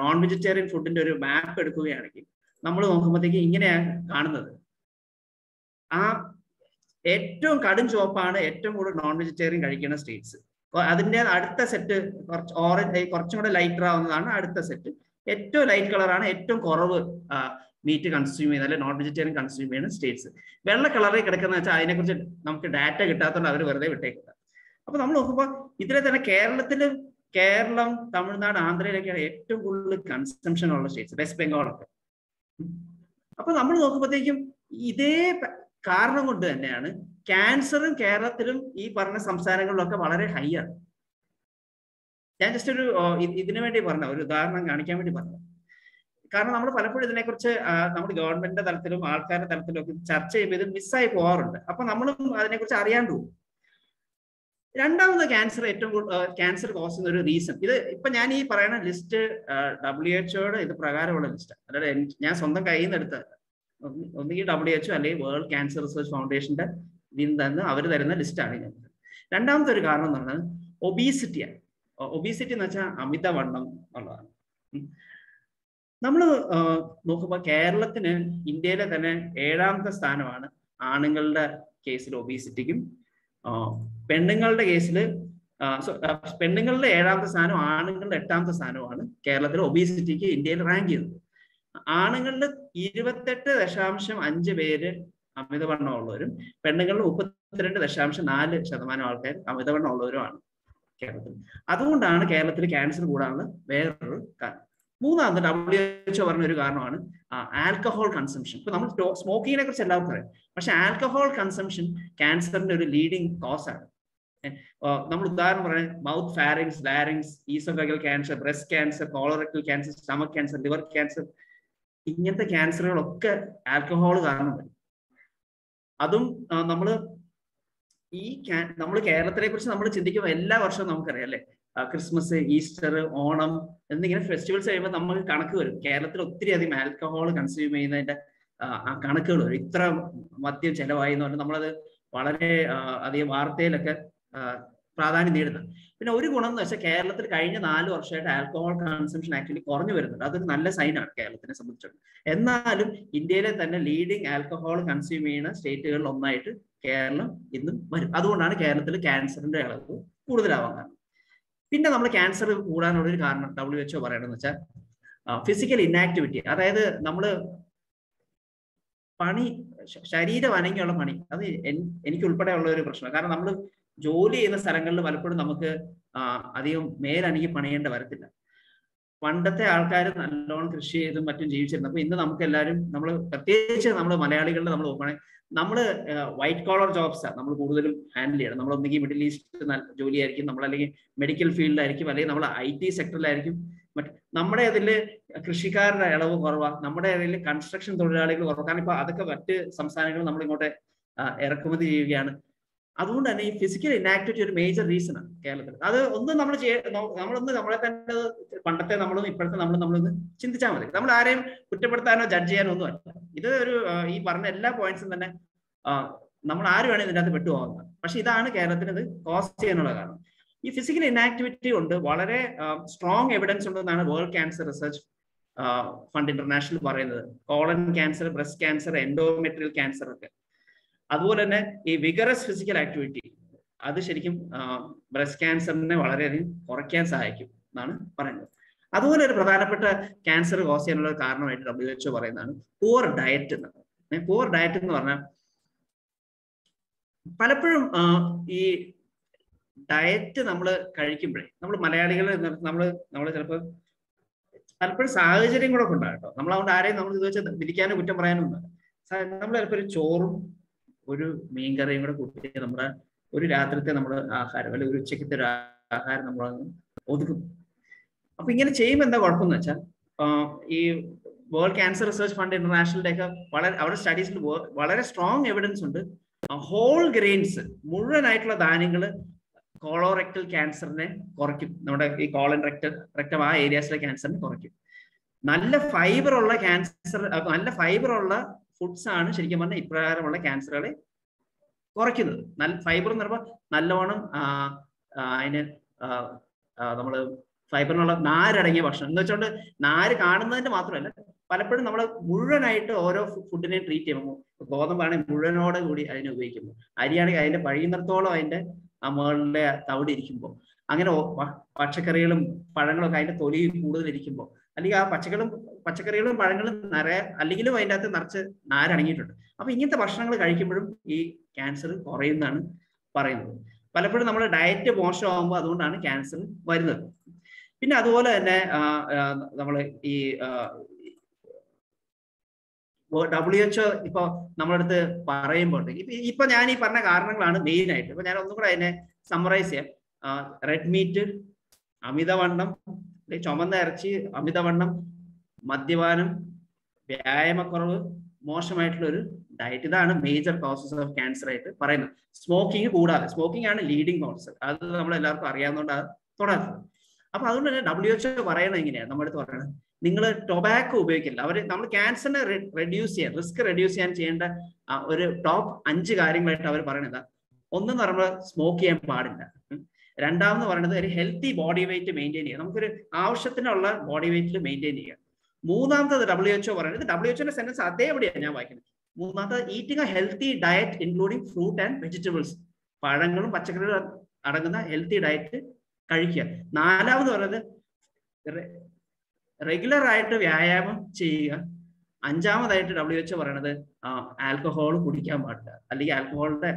നോൺ വെജിറ്റേറിയൻ ഫുഡിന്റെ ഒരു മാപ്പ് എടുക്കുകയാണെങ്കിൽ നമ്മൾ നോക്കുമ്പോഴത്തേക്ക് ഇങ്ങനെയാണ് കാണുന്നത്. ആ ഏറ്റവും കടും ചുവപ്പാണ് ഏറ്റവും കൂടുതൽ നോൺ വെജിറ്റേറിയൻ കഴിക്കുന്ന സ്റ്റേറ്റ്സ് അതിന്റെ അടുത്ത സെറ്റ് കുറച്ച് ഓറഞ്ച് കുറച്ചും കൂടെ ലൈറ്റർ ആവുന്നതാണ് അടുത്ത സെറ്റ് ഏറ്റവും ലൈറ്റ് കളറാണ് ഏറ്റവും കുറവ് മീറ്റ് കൺസ്യൂം ചെയ്യുന്ന അല്ലെങ്കിൽ നോൺ വെജിറ്റേറിയൻ കൺസ്യൂം ചെയ്യുന്ന സ്റ്റേറ്റ്സ് വെള്ള കളറിൽ കിടക്കുന്ന വെച്ചാൽ അതിനെക്കുറിച്ച് നമുക്ക് ഡാറ്റ കിട്ടാത്തതുകൊണ്ട് അവർ വെറുതെ വിട്ടേക്കില്ല അപ്പൊ നമ്മൾ നോക്കുമ്പോൾ ഇതിലെ തന്നെ കേരളത്തിൽ കേരളം തമിഴ്നാട് ആന്ധ്രയിലൊക്കെയാണ് ഏറ്റവും കൂടുതൽ കൺസംഷൻ ഉള്ള സ്റ്റേറ്റ്സ് വെസ്റ്റ് ബംഗാളൊക്കെ അപ്പൊ നമ്മൾ നോക്കുമ്പോഴത്തേക്കും ഇതേ കാരണം കൊണ്ട് തന്നെയാണ് ക്യാൻസറും കേരളത്തിലും ഈ പറഞ്ഞ സംസ്ഥാനങ്ങളിലൊക്കെ വളരെ ഹൈ ആണ്. ഞാൻ ജസ്റ്റ് ഒരു ഇതിനു വേണ്ടി പറഞ്ഞ ഒരു ഉദാഹരണം കാണിക്കാൻ വേണ്ടി പറഞ്ഞു കാരണം നമ്മൾ പലപ്പോഴും ഇതിനെക്കുറിച്ച് നമ്മൾ ഗവൺമെന്റിന്റെ തലത്തിലും ആൾക്കാരുടെ തലത്തിലും ഒക്കെ ചർച്ച ചെയ്യുമ്പോൾ ഇത് മിസ്സായി പോകാറുണ്ട് അപ്പൊ നമ്മളും അതിനെക്കുറിച്ച് അറിയാണ്ട് പോകും. രണ്ടാമത് ക്യാൻസർ ഏറ്റവും കൂടുതൽ ക്യാൻസർ കോസ് ഒരു റീസൺ ഇത് ഇപ്പൊ ഞാൻ ഈ പറയുന്ന ലിസ്റ്റ് ഡബ്ല്യു എച്ച്ഒയുടെ ഇത് പ്രകാരമുള്ള ലിസ്റ്റ് അതായത് ഞാൻ സ്വന്തം കയ്യിൽ നിന്ന് എടുത്ത ഒന്നുകിൽ ഡബ്ല്യു എച്ച്ഒ അല്ലെങ്കിൽ വേൾഡ് ക്യാൻസർ റിസർച്ച് ഫൗണ്ടേഷന്റെ ഇതിൽ നിന്ന് അവർ തരുന്ന ലിസ്റ്റാണ് ഞാൻ രണ്ടാമത്തെ ഒരു കാരണം എന്ന് പറയുന്നത് ഒബീസിറ്റിയാണ് ഒബീസിറ്റി എന്ന് വെച്ചാൽ അമിതവണ്ണം എന്നുള്ളതാണ് നമ്മൾ നോക്കുമ്പോൾ കേരളത്തിന് ഇന്ത്യയിലെ തന്നെ ഏഴാമത്തെ സ്ഥാനമാണ് ആണുങ്ങളുടെ കേസിൽ ഒബീസിറ്റിക്കും പെണ്ണുങ്ങളുടെ കേസിൽ പെണ്ണുങ്ങളുടെ ഏഴാമത്തെ സ്ഥാനം ആണുങ്ങളുടെ എട്ടാമത്തെ സ്ഥാനമാണ് കേരളത്തിൽ ഒബീസിറ്റിക്ക് ഇന്ത്യയിൽ റാങ്ക് ചെയ്യുന്നത് ആണുങ്ങളിൽ ഇരുപത്തെട്ട് ദശാംശം അഞ്ച് പേര് അമിതവണ്ണം ഉള്ളവരും പെണ്ണുങ്ങളിൽ മുപ്പത്തിരണ്ട് ദശാംശം നാല് ശതമാനം ആൾക്കാർ അമിതവണ്ണം ഉള്ളവരുമാണ് കേരളത്തിൽ. അതുകൊണ്ടാണ് കേരളത്തിൽ ക്യാൻസർ കൂടാനുള്ള വേറൊരു കാരണം. മൂന്നാമത് ഡബ്ല്യു എച്ച്ഒ പറഞ്ഞ ഒരു കാരണമാണ് ആൽക്കഹോൾ കൺസംഷൻ ഇപ്പൊ നമ്മൾ സ്മോക്കിങ്ങിനെ കുറിച്ച് എല്ലാവർക്കും അറിയാം. പക്ഷെ ആൽക്കഹോൾ കൺസംഷൻ ക്യാൻസറിന്റെ ഒരു ലീഡിങ് കോസ് ആണ്. നമ്മൾ ഉദാഹരണം പറയാൻ mouth pharynx larynx oesophageal cancer breast cancer colorectal cancer stomach cancer liver cancer ഇങ്ങനത്തെ ക്യാൻസറുകളൊക്കെ ആൽക്കഹോൾ കാരണം വരും. അതും നമ്മൾ ഈ നമ്മൾ കേരളത്തിനെ കുറിച്ച് നമ്മൾ ചിന്തിക്കുമ്പോൾ എല്ലാ വർഷവും നമുക്കറിയാം അല്ലെ? ക്രിസ്മസ് ഈസ്റ്റർ ഓണം എന്നിങ്ങനെ ഫെസ്റ്റിവൽസ് കഴിയുമ്പോൾ നമ്മൾ കണക്ക് വരും. കേരളത്തിൽ ഒത്തിരി അധികം ആൽക്കഹോൾ കൺസ്യൂം ചെയ്യുന്നതിന്റെ കണക്കുകൾ വരും. ഇത്ര മദ്യം ചെലവായി എന്ന് പറഞ്ഞാൽ നമ്മളത് വളരെ അധികം വാർത്തയിലൊക്കെ പ്രാധാന്യം നേടുന്നത് പിന്നെ ഒരു ഗുണം എന്ന് വെച്ചാൽ കേരളത്തിൽ കഴിഞ്ഞ നാല് വർഷമായിട്ട് ആൽക്കഹോൾ കൺസംഷൻ ആക്ച്വലി കുറഞ്ഞു വരുന്നുണ്ട്. അതൊരു നല്ല സൈനാണ് കേരളത്തിനെ സംബന്ധിച്ചിടത്തോളം എന്നാലും ഇന്ത്യയിലെ തന്നെ ലീഡിങ് ആൽക്കഹോൾ കൺസ്യൂം ചെയ്യുന്ന സ്റ്റേറ്റുകളിൽ ഒന്നായിട്ട് കേരളം ഇന്നും വരും. അതുകൊണ്ടാണ് കേരളത്തിൽ ക്യാൻസറിന്റെ അളവ് കൂടുതലാവാൻ കാരണം. പിന്നെ നമ്മൾ ക്യാൻസർ കൂടാനുള്ള ഒരു കാരണം ഡബ്ല്യു എച്ച്ഒ പറയണമെന്ന് വെച്ചാൽ ഫിസിക്കൽ ഇന്നാക്ടിവിറ്റി അതായത് നമ്മൾ പണി ശരീരം അനങ്ങിയുള്ള പണി. അത് എനിക്ക് ഉൾപ്പെടെ ഉള്ള ഒരു പ്രശ്നം കാരണം നമ്മൾ ജോലി ചെയ്യുന്ന സ്ഥലങ്ങളിൽ പലപ്പോഴും നമുക്ക് അധികം മേലനങ്ങി പണിയേണ്ട വരത്തില്ല. പണ്ടത്തെ ആൾക്കാർ നല്ലോണം കൃഷി ചെയ്തും മറ്റും ജീവിച്ചിരുന്നു. അപ്പൊ ഇന്ന് നമുക്ക് എല്ലാവരും നമ്മൾ പ്രത്യേകിച്ച് നമ്മൾ മലയാളികളുടെ നമ്മൾ നോക്കുകയാണെങ്കിൽ നമ്മൾ വൈറ്റ് കോളർ ജോബ്സ് നമ്മൾ കൂടുതലും ഹാൻഡിൽ ചെയ്യണം നമ്മൾ ഒന്നുകിൽ മിഡിൽ ഈസ്റ്റ് ജോലി ആയിരിക്കും നമ്മൾ അല്ലെങ്കിൽ മെഡിക്കൽ ഫീൽഡിലായിരിക്കും അല്ലെങ്കിൽ നമ്മൾ ഐ ടി സെക്ടറിലായിരിക്കും മറ്റ് നമ്മുടെ അതിൽ കൃഷിക്കാരുടെ ഇളവ് കുറവാണ് നമ്മുടെ അതിൽ കൺസ്ട്രക്ഷൻ തൊഴിലാളികൾ കുറവാണ് കാരണം ഇപ്പൊ അതൊക്കെ മറ്റ് സംസ്ഥാനങ്ങൾ നമ്മൾ ഇങ്ങോട്ട് ഇറക്കുമതി ചെയ്യുകയാണ്. അതുകൊണ്ട് തന്നെ ഈ ഫിസിക്കൽ ഇനാക്ടിവിറ്റി ഒരു മേജർ റീസൺ ആണ് കേരളത്തിൽ. അത് ഒന്നും നമ്മൾ നമ്മളൊന്ന് നമ്മളെ തന്നെ പണ്ടത്തെ നമ്മളും ഇപ്പോഴത്തെ നമ്മൾ നമ്മളൊന്ന് ചിന്തിച്ചാൽ മതി. നമ്മൾ ആരെയും കുറ്റപ്പെടുത്താനോ ജഡ്ജ് ചെയ്യാനോ ഒന്നും അല്ല. ഇത് ഒരു ഈ പറഞ്ഞ എല്ലാ പോയിന്റ്സും തന്നെ നമ്മൾ ആര് വേണേലും ഇതിനകത്ത് പെട്ടുപോകുന്നത് പക്ഷെ ഇതാണ് കേരളത്തിന് ഇത് കോസ് ചെയ്യാനുള്ള കാരണം. ഈ ഫിസിക്കൽ ഇനാക്ടിവിറ്റി കൊണ്ട് വളരെ സ്ട്രോങ് എവിഡൻസ് ഉണ്ടെന്നാണ് world cancer research fund international പറയുന്നത്. Colon cancer breast cancer endometrial cancer ഒക്കെ. അതുപോലെ തന്നെ ഈ വിഗറസ് ഫിസിക്കൽ ആക്ടിവിറ്റി അത് ശരിക്കും ബ്രസ്റ്റ് ക്യാൻസറിനെ വളരെയധികം കുറയ്ക്കാൻ സഹായിക്കും എന്നാണ് പറയുന്നത്. അതുപോലെ ഒരു പ്രധാനപ്പെട്ട ക്യാൻസർ കോസ് ചെയ്യാനുള്ള കാരണമായിട്ട് ഡബ്ല്യു എച്ച്ഒ പറയുന്നതാണ് പൂവർ ഡയറ്റ് എന്ന് പൂവർ ഡയറ്റ് എന്ന് പറഞ്ഞാൽ പലപ്പോഴും ഈ ഡയറ്റ് നമ്മൾ കഴിക്കുമ്പോഴേ നമ്മൾ മലയാളികൾ നമ്മൾ നമ്മൾ ചിലപ്പോൾ പലപ്പോഴും സാഹചര്യം കൂടെ കൊണ്ടാണ് നമ്മൾ അതുകൊണ്ട് ആരെയും നമ്മൾ ഇത് വെച്ച് വിധിക്കാനും കുറ്റം പറയാനും ഒന്നും നമ്മൾ ചിലപ്പോൾ ഒരു ചോറും ഒരു മീൻകറിയും കൂടെ കൂട്ടി നമ്മുടെ ഒരു രാത്രിത്തെ നമ്മുടെ ആഹാരം അല്ലെങ്കിൽ ഒരു ഉച്ചക്കത്തെ ഒരു ആഹാരം നമ്മൾ ഒതുക്കും. അപ്പൊ ഇങ്ങനെ ചെയ്യുമ്പോൾ എന്താ കുഴപ്പമെന്ന് വെച്ചാൽ ഈ വേൾഡ് ക്യാൻസർ റിസർച്ച് ഫണ്ട് ഇന്റർനാഷണലിന്റെ ഒക്കെ വളരെ അവരുടെ സ്റ്റഡീസിൽ വളരെ സ്ട്രോങ് എവിഡൻസ് ഉണ്ട്. ഹോൾ ഗ്രെയിൻസ് മുഴുവനായിട്ടുള്ള ധാന്യങ്ങൾ കോളോറെക്ടൽ ക്യാൻസറിനെ കുറയ്ക്കും. നമ്മുടെ ഈ കോളൻ റെക്ട റെക്ടം ആ ഏരിയാസിലെ ക്യാൻസറിനെ കുറയ്ക്കും. നല്ല ഫൈബർ ഉള്ള ക്യാൻസർ നല്ല ഫൈബർ ഉള്ള ഫുഡ്സ് ആണ് ശരിക്കും പറഞ്ഞാൽ ഇപ്രകാരമുള്ള ക്യാൻസറുകളെ കുറയ്ക്കുന്നത്. നല്ല ഫൈബർ എന്ന് പറയുമ്പോൾ നല്ലവണ്ണം അതിന് നമ്മൾ ഫൈബറിനുള്ള നാരടങ്ങിയ ഭക്ഷണം. എന്ന് വെച്ചുകൊണ്ട് നാര് കാണുന്നതിന്റെ മാത്രമല്ല പലപ്പോഴും നമ്മൾ മുഴുവനായിട്ട് ഓരോ ഫുഡിനെ ട്രീറ്റ് ചെയ്യുമ്പോൾ ഗോതമ്പാണെങ്കിൽ മുഴുവനോടെ കൂടി അതിനെ ഉപയോഗിക്കുമ്പോൾ അരിയാണെങ്കിൽ അതിന്റെ പഴിയുന്നിടത്തോളം അതിന്റെ ആ മുകളിലെ തവിട് ഇരിക്കുമ്പോൾ അങ്ങനെ പച്ചക്കറികളും പഴങ്ങളും അതിന്റെ തൊലി കൂടുതലിരിക്കുമ്പോൾ അല്ലെങ്കിൽ ആ പച്ചക്കറും പച്ചക്കറികളും പഴങ്ങളും നിറയെ അല്ലെങ്കിലും അതിന്റെ അകത്ത് നിറച്ച് നാരടങ്ങിയിട്ടുണ്ട്. അപ്പൊ ഇങ്ങനത്തെ ഭക്ഷണങ്ങൾ കഴിക്കുമ്പോഴും ഈ ക്യാൻസർ കുറയുന്നതാണ് പറയുന്നത്. പലപ്പോഴും നമ്മുടെ ഡയറ്റ് മോശമാകുമ്പോൾ അതുകൊണ്ടാണ് ക്യാൻസർ വരുന്നത്. പിന്നെ അതുപോലെ തന്നെ നമ്മൾ ഈ ഡബ്ല്യു എച്ച്ഒ ഇപ്പൊ നമ്മളടുത്ത് പറയുമ്പോൾ ഇപ്പൊ ഞാൻ ഈ പറഞ്ഞ കാരണങ്ങളാണ് മെയിൻ ആയിട്ട്. ഇപ്പൊ ഞാൻ ഒന്നും കൂടെ അതിനെ സമ്മറൈസ് ചെയ്യാം. റെഡ് മീറ്റ് അമിതവണ്ണം ചുമന്ന ഇറച്ചി അമിതവണ്ണം മദ്യപാനം വ്യായാമക്കുറവ് മോശമായിട്ടുള്ള ഒരു ഡയറ്റ് ഇതാണ് മേജർ കോസസ് ഓഫ് ക്യാൻസർ ആയിട്ട് പറയുന്നത്. സ്മോക്കിംഗ് കൂടാതെ സ്മോക്കിംഗ് ആണ് ലീഡിങ് കോസ് അത് നമ്മൾ എല്ലാവർക്കും അറിയാവുന്നതുകൊണ്ട് അത് തുടരുന്നത് അപ്പൊ അതുകൊണ്ട് തന്നെ ഡബ്ല്യു എച്ച് പറയുന്നത് എങ്ങനെയാണ് നമ്മുടെ അടുത്ത് പറയുന്നത് നിങ്ങൾ ടൊബാക്കോ ഉപയോഗിക്കില്ല അവർ നമ്മൾ ക്യാൻസറിനെ റെഡ്യൂസ് ചെയ്യാൻ റിസ്ക് റെഡ്യൂസ് ചെയ്യാൻ ചെയ്യേണ്ട ഒരു ടോപ്പ് അഞ്ച് കാര്യങ്ങളായിട്ട് അവർ പറയുന്നത് ഒന്നെന്ന് പറയുമ്പോൾ സ്മോക്ക് ചെയ്യാൻ പാടില്ല. രണ്ടാമെന്ന് പറയുന്നത് ഒരു ഹെൽത്തി ബോഡി വെയിറ്റ് മെയിന്റെയിൻ ചെയ്യുക. നമുക്കൊരു ആവശ്യത്തിനുള്ള ബോഡി വെയിറ്റിൽ മെയിന്റെയിൻ ചെയ്യുക. മൂന്നാമത്തത് ഡബ്ല്യു എച്ച്ഒ പറയുന്നത് ഡബ്ല്യു എച്ച്ഒന്റെ സെൻസ് അതേപടിയാണ് ഞാൻ വായിക്കുന്നത്. മൂന്നാമത്തത് eating a healthy diet including fruit and vegetables പഴങ്ങളും പച്ചക്കറികളും അടങ്ങുന്ന ഹെൽത്തി ഡയറ്റ് കഴിക്കുക. നാലാമത് പറയുന്നത് റെഗുലർ ആയിട്ട് വ്യായാമം ചെയ്യുക. അഞ്ചാമതായിട്ട് ഡബ്ല്യു എച്ച് പറയണത് ആൽക്കഹോൾ കുടിക്കാൻ പാടില്ല. അല്ലെങ്കിൽ ആൽക്കഹോളിന്റെ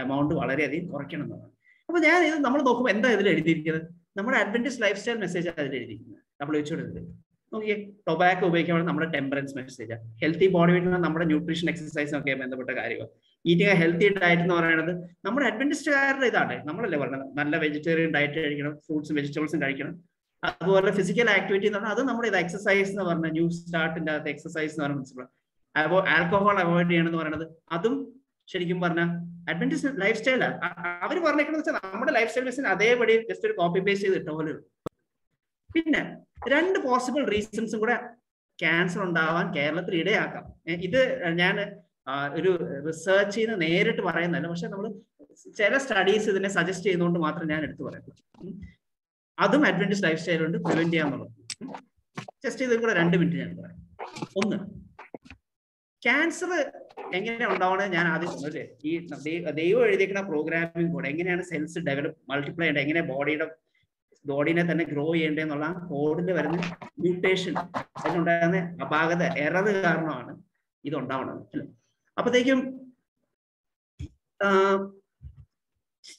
എമൗണ്ട് വളരെയധികം കുറയ്ക്കണം എന്നാണ്. അപ്പൊ ഞാൻ ഇത് നമ്മൾ നോക്കുമ്പോൾ എന്താ ഇതിൽ എഴുതിയിരിക്കുന്നത്? നമ്മുടെ അഡ്വന്റേജ് ലൈഫ് സ്റ്റൈൽ മെസ്സേജ് അതിൽ എഴുതിയിരിക്കുന്നത്. നമ്മൾ ഇതിൽ നോക്കിയേ ടൊബാക്കോ ഉപയോഗിക്കുമ്പോൾ നമ്മുടെ temperance message healthy body weight നമ്മുടെ ന്യൂട്രീഷൻ എക്സസൈസ് ഒക്കെ ബന്ധപ്പെട്ട കാര്യമാണ്. ഈറ്റിംഗ് ഹെൽത്തി ഡയറ്റ് എന്ന് പറയുന്നത് നമ്മുടെ അഡ്വന്റിസ്റ്റുകാരുടെ ഇതാണ്. നമ്മളല്ലേ പറയുന്നത് നല്ല വെജിറ്റേറിയൻ ഡയറ്റ് കഴിക്കണം ഫ്രൂട്ട്സും വെജിറ്റബിൾസും കഴിക്കണം. അതുപോലെ ഫിസിക്കൽ ആക്ടിവിറ്റി എന്ന് പറഞ്ഞാൽ അത് നമ്മുടെ ഇത് എക്സസൈസ് എന്ന് പറഞ്ഞ ന്യൂ സ്റ്റാർട്ടിന്റെ അകത്ത് എക്സസൈസ് എന്ന് പറയുന്ന അപ്പോൾ ആൽക്കഹോൾ അവോയ്ഡ് ചെയ്യണം എന്ന് പറയുന്നത്. അതും ശരിക്കും പറഞ്ഞ അഡ്വന്റിസ് ലൈഫ് സ്റ്റൈലാണ് അവർ പറഞ്ഞേക്കുന്നത് വെച്ചാൽ നമ്മുടെ ലൈഫ് സ്റ്റൈൽ ബേസിന് അതേപടി ജസ്റ്റ് ഒരു കോപ്പി പേസ്റ്റ് ചെയ്ത് ഇട്ട പോലെ പിന്നെ രണ്ട് പോസിബിൾ റീസൺസും കൂടെ ക്യാൻസർ ഉണ്ടാവാൻ കേരളത്തിൽ ഇടയാക്കാം. ഇത് ഞാൻ ഒരു റിസർച്ച് ചെയ്ത് നേരിട്ട് പറയുന്നതല്ല. പക്ഷെ നമ്മൾ ചില സ്റ്റഡീസ് ഇതിനെ സജസ്റ്റ് ചെയ്യുന്നതുകൊണ്ട് മാത്രം ഞാൻ എടുത്തു പറയാം. അതും അഡ്വന്റിസ് ലൈഫ് സ്റ്റൈൽ കൊണ്ട് പ്രിവെന്റ് ചെയ്യാന്നുള്ളത്. ജസ്റ്റ് ഇതിൽ കൂടെ രണ്ട് മിനിറ്റ് ഞാൻ പറയാം. ഒന്ന് ക്യാൻസർ എങ്ങനെ ഉണ്ടാവണത് ഞാൻ ആദ്യം പറഞ്ഞില്ലേ ഈ ദൈവം എഴുതിയിരിക്കുന്ന പ്രോഗ്രാമിംഗ് കൂടെ എങ്ങനെയാണ് സെൽസ് ഡെവലപ്പ് മൾട്ടിപ്ലൈ ചെയ്യേണ്ടത്? എങ്ങനെ ബോഡിയുടെ ബോഡിനെ തന്നെ ഗ്രോ ചെയ്യേണ്ടതെന്നുള്ള കോഡിൽ വരുന്ന മ്യൂട്ടേഷൻ അതിനുണ്ടാകുന്ന അപാകത എറത് കാരണമാണ് ഇത് ഉണ്ടാവുന്നത് അല്ലേ? അപ്പത്തേക്കും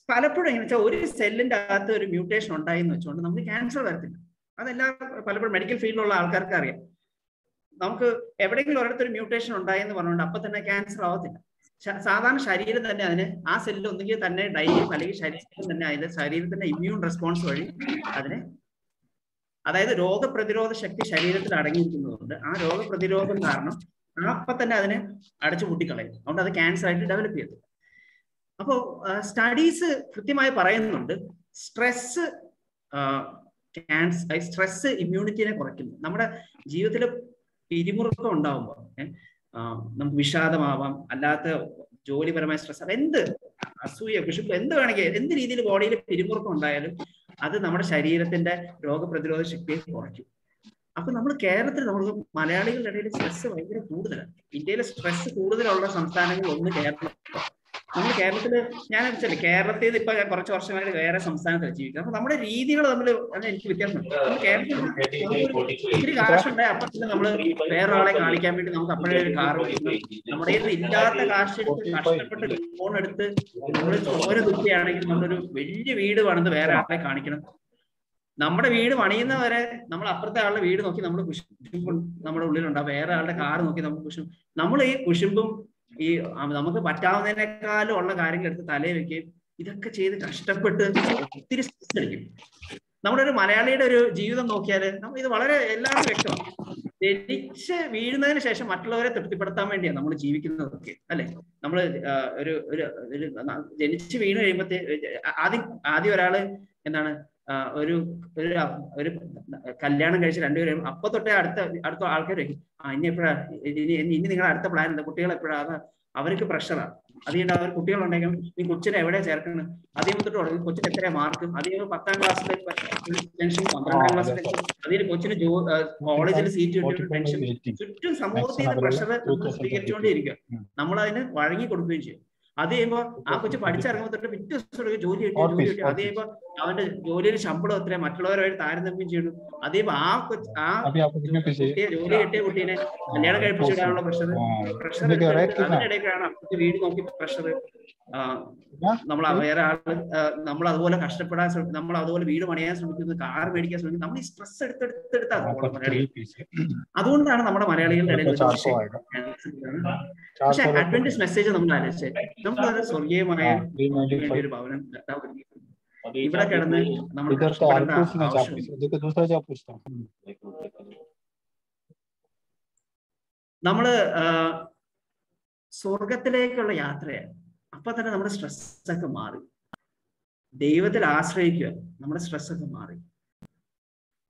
പലപ്പോഴും എങ്ങനെ ഒരു സെല്ലിന്റെ അകത്ത് ഒരു മ്യൂട്ടേഷൻ ഉണ്ടായി എന്ന് വെച്ചുകൊണ്ട് നമുക്ക് ക്യാൻസർ വരത്തില്ല. അതെല്ലാം പലപ്പോഴും മെഡിക്കൽ ഫീൽഡിലുള്ള ആൾക്കാർക്ക് അറിയാം നമുക്ക് എവിടെയെങ്കിലും ഒരിടത്തൊരു മ്യൂട്ടേഷൻ ഉണ്ടായി എന്ന് പറഞ്ഞുകൊണ്ട് അപ്പൊ തന്നെ ക്യാൻസർ ആവത്തില്ല. സാധാരണ ശരീരം തന്നെ അതിന് ആ സെല്ലിൽ ഒന്നുകിൽ തന്നെ ഡൈ ചെയ്യും അല്ലെങ്കിൽ ശരീരത്തിൽ തന്നെ അതിന്റെ ശരീരത്തിന്റെ ഇമ്മ്യൂൺ റെസ്പോൺസ് വഴി അതിനെ അതായത് രോഗപ്രതിരോധ ശക്തി ശരീരത്തിൽ അടങ്ങിയിരിക്കുന്നതുകൊണ്ട് ആ രോഗപ്രതിരോധം കാരണം അപ്പൊ തന്നെ അതിനെ അടച്ചു പൂട്ടിക്കളയും. അതുകൊണ്ട് അത് ക്യാൻസർ ആയിട്ട് ഡെവലപ്പ് ചെയ്തു അപ്പോൾ സ്റ്റഡീസ് കൃത്യമായി പറയുന്നുണ്ട് സ്ട്രെസ് ക്യാൻസർ സ്ട്രെസ് ഇമ്മ്യൂണിറ്റിനെ കുറയ്ക്കുന്നു. നമ്മുടെ ജീവിതത്തിൽ പിരിമുറുക്കം ഉണ്ടാവുമ്പോൾ നമുക്ക് വിഷാദമാവാം അല്ലാത്ത ജോലിപരമായ സ്ട്രെസ് എന്ത് അസൂയ വിഷുപ്പ് എന്ത് വേണമെങ്കിൽ എന്ത് രീതിയിൽ ബോഡിയിൽ പിരിമുറുക്കം ഉണ്ടായാലും അത് നമ്മുടെ ശരീരത്തിന്റെ രോഗപ്രതിരോധ ശക്തിയെ കുറയ്ക്കും. അപ്പൊ നമ്മൾ കേരളത്തിൽ നമ്മൾ മലയാളികളുടെ ഇടയിൽ സ്ട്രെസ് ഭയങ്കര കൂടുതലാണ്. ഇന്ത്യയിലെ സ്ട്രെസ് കൂടുതലുള്ള സംസ്ഥാനങ്ങൾ ഒന്ന് കേരളം നമ്മൾ കേരളത്തിൽ ഞാൻ വെച്ചാൽ കേരളത്തിൽ നിന്ന് ഇപ്പൊ കുറച്ച് വർഷമായിട്ട് വേറെ സംസ്ഥാനത്തിൽ ജീവിക്കുന്നത്. അപ്പൊ നമ്മുടെ രീതികൾ തമ്മിൽ എനിക്ക് വ്യത്യാസമുണ്ട്. കേരളത്തിൽ ഒത്തിരി കാശുണ്ട് അപ്പൊ തന്നെ നമ്മൾ വേറെ ആളെ കാണിക്കാൻ വേണ്ടി നമുക്ക് അപ്പോഴേ ഒരു കാർ നമ്മുടെ ഇല്ലാത്ത കാശ് എടുത്ത് കഷ്ടപ്പെട്ട് ഫോൺ എടുത്ത് നമ്മൾ ചോര ദുഃഖിയാണെങ്കിൽ നമ്മളൊരു വലിയ വീട് പണിത് വേറെ ആളെ കാണിക്കണം. നമ്മുടെ വീട് പണിയുന്നവരെ നമ്മൾ അപ്പുറത്തെ ആളുടെ വീട് നോക്കി നമ്മൾ കുശുമ്പും നമ്മുടെ ഉള്ളിലുണ്ടാവും വേറെ ആളുടെ കാർ നോക്കി നമ്മൾ കുശും നമ്മൾ ഈ കുശുമ്പും ഈ നമുക്ക് പറ്റാവുന്നതിനേക്കാളും ഉള്ള കാര്യങ്ങൾ എടുത്ത് തലയിൽ വെക്കുകയും ഇതൊക്കെ ചെയ്ത് കഷ്ടപ്പെട്ട് ഒത്തിരി അടിക്കും. നമ്മുടെ ഒരു മലയാളിയുടെ ഒരു ജീവിതം നോക്കിയാൽ ഇത് വളരെ എല്ലാവർക്കും വ്യക്തമാണ്. ജനിച്ച് വീഴുന്നതിന് ശേഷം മറ്റുള്ളവരെ തൃപ്തിപ്പെടുത്താൻ വേണ്ടിയാണ് നമ്മൾ ജീവിക്കുന്നതൊക്കെ അല്ലെ? നമ്മൾ ഒരു ഒരു ജനിച്ച് വീണ് കഴിയുമ്പോഴത്തെ ആദ്യം ആദ്യം ഒരാൾ എന്താണ് ഒരു ഒരു ഒരു കല്യാണം കഴിച്ച രണ്ടുപേരും അപ്പൊ തൊട്ടേ അടുത്ത അടുത്ത ആൾക്കാർ ആ ഇനി എപ്പോഴാ ഇനി ഇനി നിങ്ങളുടെ അടുത്ത പ്ലാൻ എന്താ? കുട്ടികൾ എപ്പോഴാ? അവർക്ക് പ്രഷറാണ് അതുകൊണ്ട് അവർ കുട്ടികളുണ്ടെങ്കിൽ നീ കൊച്ചിനെ എവിടെ ചേർക്കണം? അതേ തൊട്ട് തുടങ്ങി. കൊച്ചിന് എത്ര മാർക്ക് അതേ പത്താം ക്ലാസ്സിലെ ടെൻഷൻ പന്ത്രണ്ടാം ക്ലാസ്സിലെ അതിന് കൊച്ചിന് കോളേജിൽ സീറ്റ് കിട്ടിയ ടെൻഷൻ ചുറ്റും സമൂഹത്തിൽ പ്രഷർ സ്വീകരിച്ചുകൊണ്ടിരിക്കുക നമ്മൾ അതിന് വഴങ്ങി കൊടുക്കുകയും ചെയ്യും. അത് കഴിയുമ്പോ ആ കൊച്ചു പഠിച്ചിറങ്ങുമ്പോൾ തൊട്ട് പിറ്റേ ദിവസം ജോലി കിട്ടി ജോലി കിട്ടി. അത് കഴിയുമ്പോ അവന്റെ ജോലിയിൽ ശമ്പളം എത്ര മറ്റുള്ളവരുമായിട്ട് താരതമ്യം ചെയ്യുന്നു. അത് ആ കൊച്ചു ആ കുട്ടിയെ ജോലി കിട്ടിയ കുട്ടീനെ കല്യാണം കഴിപ്പിച്ചു വിടാനുള്ള പ്രഷർ പ്രഷർ അതിനിടയ്ക്കാണ് അപ്പുറത്തെ വീട് നോക്കി പ്രഷർ നമ്മൾ വേറെ ആൾ നമ്മൾ അതുപോലെ കഷ്ടപ്പെടാൻ ശ്രമിക്കും നമ്മൾ അതുപോലെ വീട് പണിയാൻ ശ്രമിക്കുന്നു കാർ മേടിക്കാൻ ശ്രമിക്കുന്നു നമ്മൾ ഈ സ്ട്രെസ് എടുത്തെടുത്താണ് മലയാളികൾ അതുകൊണ്ടാണ് നമ്മുടെ മലയാളികളുടെ ഇടയിൽ പക്ഷെ അഡ്വന്റേജ് മെസ്സേജ് നമ്മൾ നമ്മൾ സ്വർഗീയമായ ഒരു ഭവനം ഇവിടെ കിടന്ന് നമ്മൾ നമ്മൾ സ്വർഗത്തിലേക്കുള്ള യാത്രയാണ് അപ്പൊ തന്നെ നമ്മുടെ സ്ട്രെസ് ഒക്കെ മാറി. ദൈവത്തിൽ ആശ്രയിക്കുക നമ്മുടെ സ്ട്രെസ് ഒക്കെ മാറി.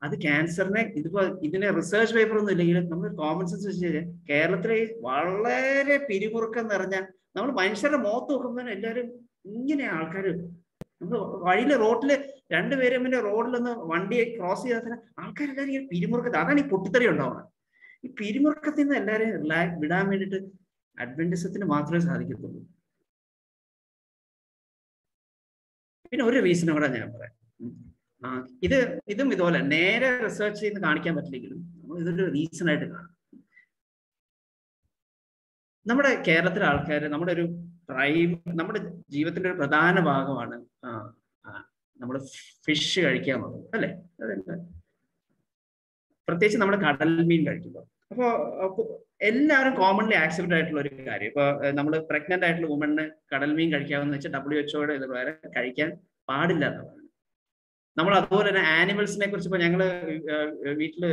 അത് ക്യാൻസറിനെ ഇതിപ്പോ ഇതിന്റെ റിസർച്ച് പേപ്പർ ഒന്നും ഇല്ലെങ്കിലും നമ്മൾ കോമൺ സെൻസ് വെച്ച് കേരളത്തിലെ വളരെ പിരിമുറുക്കം നിറഞ്ഞ നമ്മൾ മനുഷ്യരുടെ മുഖത്ത് നോക്കുമ്പോൾ എല്ലാവരും ഇങ്ങനെ ആൾക്കാർ നമ്മൾ വഴിയിലെ റോഡിൽ രണ്ടുപേരും പിന്നെ റോഡിലൊന്ന് വണ്ടി ക്രോസ് ചെയ്താൽ ആൾക്കാരെല്ലാവരും ഇങ്ങനെ പിരിമുറുക്കത്തിൽ അതാണ് ഈ പൊട്ടിത്തെറി ഉണ്ടാവുന്നത്. ഈ പിരിമുറുക്കത്തിൽ നിന്ന് എല്ലാവരെയും റിലാ വിടാൻ വേണ്ടിയിട്ട് അഡ്വന്റിസത്തിന് മാത്രമേ സാധിക്കത്തുള്ളൂ. പിന്നെ ഒരു റീസൺ കൂടെ ഞാൻ പറയാം. ഇത് ഇതും ഇതുപോലെ നേരെ റിസർച്ച് ചെയ്ത് കാണിക്കാൻ പറ്റില്ലെങ്കിലും നമ്മൾ ഇതൊരു റീസൺ ആയിട്ട് കാണും. നമ്മുടെ കേരളത്തിലെ ആൾക്കാർ നമ്മുടെ ഒരു പ്രൈം നമ്മുടെ ജീവിതത്തിന്റെ ഒരു പ്രധാന ഭാഗമാണ് നമ്മൾ ഫിഷ് കഴിക്കുക എന്നുള്ളത് അല്ലെ? പ്രത്യേകിച്ച് നമ്മൾ കടൽ മീൻ കഴിക്കുമ്പോൾ അപ്പോൾ എല്ലാവരും കോമൺലി ആക്സെപ്റ്റ് ആയിട്ടുള്ള ഒരു കാര്യം. ഇപ്പൊ നമ്മൾ പ്രഗ്നന്റ് ആയിട്ടുള്ള വുമണിന് കടൽ മീൻ കഴിക്കാമെന്ന് വെച്ചാൽ ഡബ്ല്യു എച്ച്ഒയുടെ ഇത് പ്രകാരം കഴിക്കാൻ പാടില്ല എന്നുള്ളതാണ് നമ്മൾ അതുപോലെ തന്നെ ആനിമൽസിനെ കുറിച്ച് ഇപ്പൊ ഞങ്ങൾ വീട്ടിൽ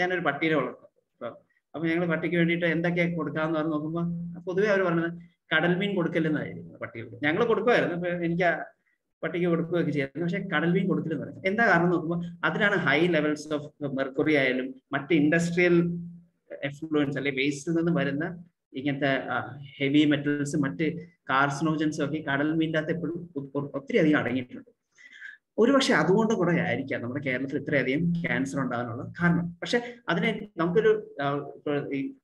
ഞാനൊരു പട്ടീനെ വളർത്തും. അപ്പൊ ഞങ്ങൾ പട്ടിക്ക് വേണ്ടിയിട്ട് എന്തൊക്കെ കൊടുക്കാന്ന് പറഞ്ഞ് നോക്കുമ്പോ പൊതുവേ അവർ പറഞ്ഞത് കടൽ മീൻ കൊടുക്കല്ലെന്നായിരുന്നു പട്ടികൾക്ക് ഞങ്ങൾ കൊടുക്കുമായിരുന്നു അപ്പൊ എനിക്ക് പട്ടിക്ക് കൊടുക്കുകയൊക്കെ ചെയ്യായിരുന്നു. പക്ഷെ കടൽ മീൻ കൊടുക്കില്ലെന്ന് പറയും എന്താ കാരണം നോക്കുമ്പോൾ അതിനാണ് ഹൈ ലെവൽസ് ഓഫ് മെർക്കുറി ആയാലും മറ്റ് ഇൻഡസ്ട്രിയൽ എഫ്ലുവൻസ് അല്ലെ വേസ്റ്റിൽ നിന്ന് വരുന്ന ഇങ്ങനത്തെ ഹെവി മെറ്റൽസ് മറ്റ് കാർസിനോജൻസ് ഒക്കെ കടൽ മീന്റെ അകത്ത് എപ്പോഴും ഒത്തിരി അധികം അടങ്ങിയിട്ടുണ്ട്. ഒരുപക്ഷെ അതുകൊണ്ട് കൂടെ ആയിരിക്കാം നമ്മുടെ കേരളത്തിൽ ഇത്രയധികം ക്യാൻസർ ഉണ്ടാകാനുള്ള കാരണം. പക്ഷെ അതിനെ നമുക്കൊരു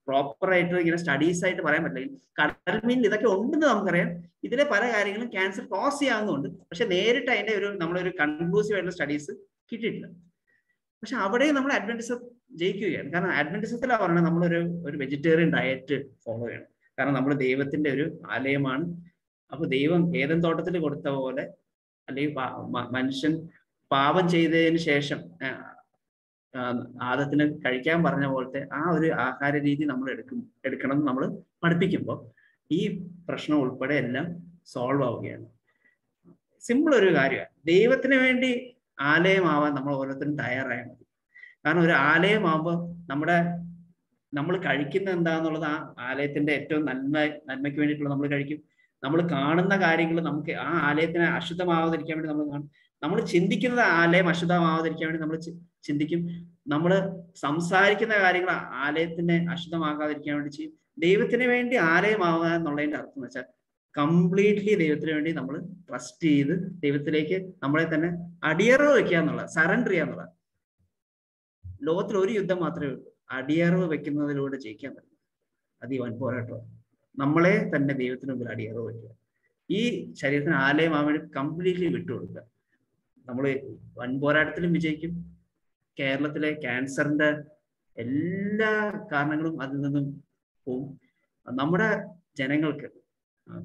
പ്രോപ്പറായിട്ട് ഇങ്ങനെ സ്റ്റഡീസ് ആയിട്ട് പറയാൻ പറ്റില്ല. കടൽ മീനിൽ ഇതൊക്കെ ഉണ്ടെന്ന് നമുക്കറിയാം. ഇതിലെ പല കാര്യങ്ങളും ക്യാൻസർ കോസ് ചെയ്യാവുന്നുണ്ട് പക്ഷെ നേരിട്ട് അതിന്റെ ഒരു നമ്മളൊരു കൺക്ലൂസീവ് ആയിട്ടുള്ള സ്റ്റഡീസ് കിട്ടിയിട്ടില്ല. പക്ഷെ അവിടെയും നമ്മൾ അഡ്വന്റിസം ജയിക്കുകയാണ്. കാരണം അഡ്വന്റിസത്തിൽ പറയുന്നത് നമ്മളൊരു ഒരു വെജിറ്റേറിയൻ ഡയറ്റ് ഫോളോ ചെയ്യണം. കാരണം നമ്മൾ ദൈവത്തിന്റെ ഒരു ആലയമാണ്. അപ്പൊ ദൈവം ഏതൻ തോട്ടത്തിൽ കൊടുത്ത പോലെ അല്ലെങ്കിൽ മനുഷ്യൻ പാപം ചെയ്തതിന് ശേഷം ആദത്തിന് കഴിക്കാൻ പറഞ്ഞ പോലത്തെ ആ ഒരു ആഹാര രീതി നമ്മൾ എടുക്കും എടുക്കണം എന്ന് നമ്മൾ പഠിപ്പിക്കുമ്പോൾ ഈ പ്രശ്നം ഉൾപ്പെടെ എല്ലാം സോൾവ് ആവുകയാണ്. സിമ്പിൾ ഒരു കാര്യമാണ്. ദൈവത്തിന് വേണ്ടി ആലയമാവാൻ നമ്മൾ ഓരോരുത്തരും തയ്യാറായാൽ മതി. കാരണം ഒരു ആലയമാകുമ്പോൾ നമ്മുടെ നമ്മൾ കഴിക്കുന്ന എന്താന്നുള്ളത് ആ ആലയത്തിന്റെ ഏറ്റവും നന്മ നന്മയ്ക്ക് വേണ്ടിയിട്ടുള്ള നമ്മൾ കഴിക്കും. നമ്മൾ കാണുന്ന കാര്യങ്ങൾ നമുക്ക് ആ ആലയത്തിനെ അശുദ്ധമാവാതിരിക്കാൻ വേണ്ടി നമ്മൾ കാണും. നമ്മൾ ചിന്തിക്കുന്നത് ആലയം അശുദ്ധമാവാതിരിക്കാൻ വേണ്ടി നമ്മൾ ചിന്തിക്കും. നമ്മൾ സംസാരിക്കുന്ന കാര്യങ്ങൾ ആലയത്തിനെ അശുദ്ധമാകാതിരിക്കാൻ വേണ്ടി ചെയ്യും. ദൈവത്തിന് വേണ്ടി ആലയമാവുക എന്നുള്ളതിന്റെ അർത്ഥം എന്ന് വെച്ചാൽ കംപ്ലീറ്റ്ലി ദൈവത്തിന് വേണ്ടി നമ്മൾ ട്രസ്റ്റ് ചെയ്ത് ദൈവത്തിലേക്ക് നമ്മളെ തന്നെ അടിയറവ് വെക്കുക എന്നുള്ളത് സറണ്ടർ ചെയ്യുക എന്നുള്ളത് ലോകത്തിൽ ഒരു യുദ്ധം മാത്രമേ ഉള്ളൂ. അടിയറവ് വെക്കുന്നതിലൂടെ ജയിക്കാൻ പറ്റും അത് ഈ വൻ പോരാട്ടം നമ്മളെ തന്നെ ദൈവത്തിന് മുമ്പിൽ അടിയറവ് വയ്ക്കുക. ഈ ശരീരത്തിന് ആലയമാവാൻ വേണ്ടി കംപ്ലീറ്റ്ലി വിട്ടുകൊടുക്കുക. നമ്മൾ വൻ പോരാട്ടത്തിലും വിജയിക്കും. കേരളത്തിലെ ക്യാൻസറിന്റെ എല്ലാ കാരണങ്ങളും അതിൽ നിന്നും പോവും. നമ്മുടെ ജനങ്ങൾക്ക്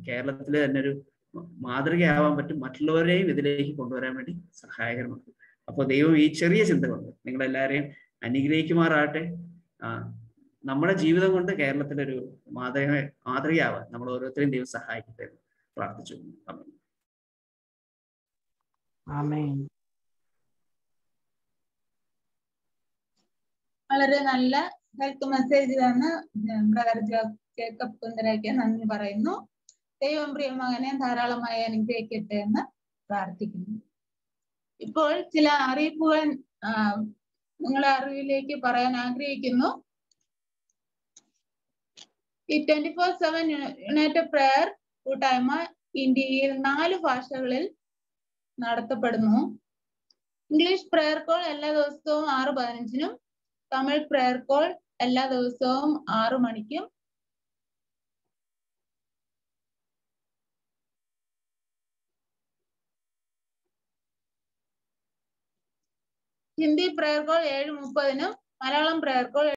കേരളത്തിൽ തന്നെ ഒരു മാതൃകയാവാൻ പറ്റും. മറ്റുള്ളവരെയും ഇതിലേക്ക് കൊണ്ടുവരാൻ വേണ്ടി സഹായകരമാണ്. അപ്പോൾ ദൈവം ഈ ചെറിയ ചിന്തകളുണ്ട്. നിങ്ങളെല്ലാവരെയും അനുഗ്രഹിക്കുമാറാകട്ടെ. ആ നമ്മുടെ ജീവിതം കൊണ്ട് കേരളത്തിന്റെ കേരളത്തിലൊരു മാതൃക മാതൃകയാവാൻ നമ്മൾ ഓരോരുത്തരെയും ദൈവം സഹായിക്കട്ടെ എന്ന് പ്രാർത്ഥിച്ചു. വളരെ നല്ല ഹെൽത്ത് മെസ്സേജ് തന്ന് ബ്രദർ ജേക്കബ് കുന്തരയ്ക്ക് നന്ദി പറയുന്നു. ദൈവം പ്രിയ മകനെ ധാരാളമായി അനുഗ്രഹിക്കട്ടെ എന്ന് പ്രാർത്ഥിക്കുന്നു. ഇപ്പോൾ ചില അറിയിപ്പുകൾ നിങ്ങളെ അറിവിലേക്ക് പറയാൻ ആഗ്രഹിക്കുന്നു. ഈ twenty four seven united prayer കൂട്ടായ്മ ഇന്ത്യയിൽ നാല് ഭാഷകളിൽ നടത്തപ്പെടുന്നു. ഇംഗ്ലീഷ് പ്രയർ കോൾ എല്ലാ ദിവസവും ആറ് പതിനഞ്ചിനും തമിഴ് പ്രയർ കോൾ എല്ലാ ദിവസവും ആറ് മണിക്കും. ഹിന്ദി പ്രയർ കോൾ ഏഴ് മുപ്പതിനും മലയാളം പ്രയർ കോൾ